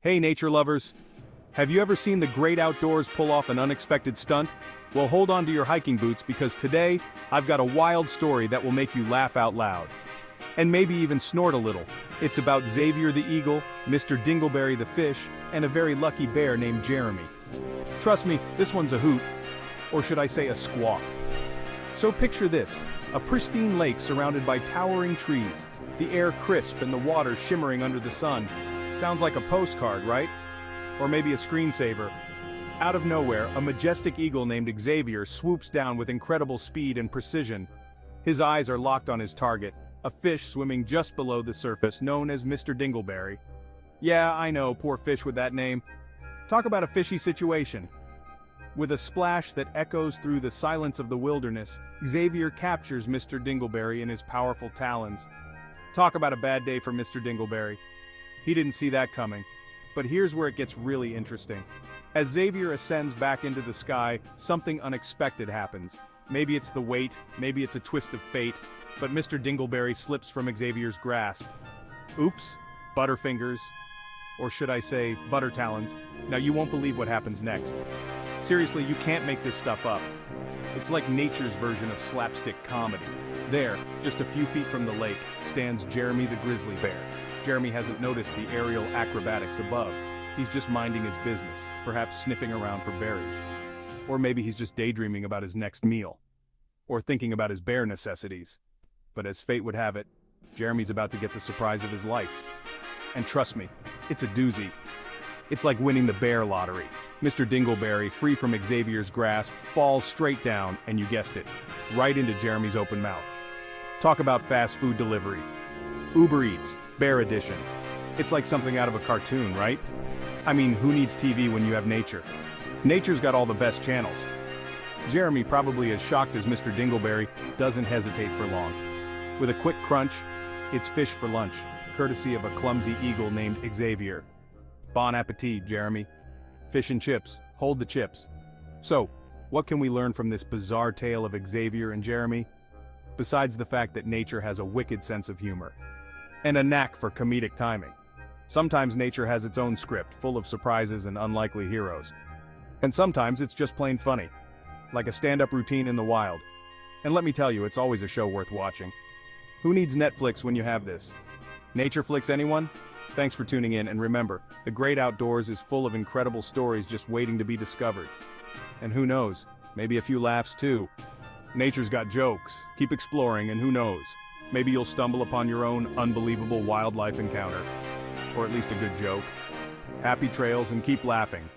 Hey nature lovers! Have you ever seen the great outdoors pull off an unexpected stunt? Well hold on to your hiking boots because today, I've got a wild story that will make you laugh out loud. And maybe even snort a little. It's about Xavier the eagle, Mr. Dingleberry the fish, and a very lucky bear named Jeremy. Trust me, this one's a hoot. Or should I say a squawk. So picture this, a pristine lake surrounded by towering trees, the air crisp and the water shimmering under the sun. Sounds like a postcard, right? Or maybe a screensaver. Out of nowhere, a majestic eagle named Xavier swoops down with incredible speed and precision. His eyes are locked on his target, a fish swimming just below the surface known as Mr. Dingleberry. Yeah, I know, poor fish with that name. Talk about a fishy situation. With a splash that echoes through the silence of the wilderness, Xavier captures Mr. Dingleberry in his powerful talons. Talk about a bad day for Mr. Dingleberry. He didn't see that coming. But here's where it gets really interesting. As Xavier ascends back into the sky, something unexpected happens. Maybe it's the weight, maybe it's a twist of fate, but Mr. Dingleberry slips from Xavier's grasp. Oops, Butterfingers, or should I say, Butter Talons. Now you won't believe what happens next. Seriously, you can't make this stuff up. It's like nature's version of slapstick comedy. There, just a few feet from the lake, stands Jeremy the grizzly bear. Jeremy hasn't noticed the aerial acrobatics above. He's just minding his business, perhaps sniffing around for berries. Or maybe he's just daydreaming about his next meal. Or thinking about his bear necessities. But as fate would have it, Jeremy's about to get the surprise of his life. And trust me, it's a doozy. It's like winning the bear lottery. Mr. Dingleberry, free from Xavier's grasp, falls straight down, and you guessed it, right into Jeremy's open mouth. Talk about fast food delivery. Uber Eats, Bear Edition. It's like something out of a cartoon, right? I mean, who needs TV when you have nature? Nature's got all the best channels. Jeremy, probably as shocked as Mr. Dingleberry, doesn't hesitate for long. With a quick crunch, it's fish for lunch, courtesy of a clumsy eagle named Xavier. Bon appetit, Jeremy. Fish and chips, hold the chips. So, what can we learn from this bizarre tale of Xavier and Jeremy? Besides the fact that nature has a wicked sense of humor. And a knack for comedic timing. Sometimes nature has its own script, full of surprises and unlikely heroes. And sometimes it's just plain funny. Like a stand-up routine in the wild. And let me tell you, it's always a show worth watching. Who needs Netflix when you have this? Nature flicks anyone? Thanks for tuning in, and remember, the great outdoors is full of incredible stories just waiting to be discovered. And who knows, maybe a few laughs too. Nature's got jokes, keep exploring, and who knows, maybe you'll stumble upon your own unbelievable wildlife encounter. Or at least a good joke. Happy trails and keep laughing.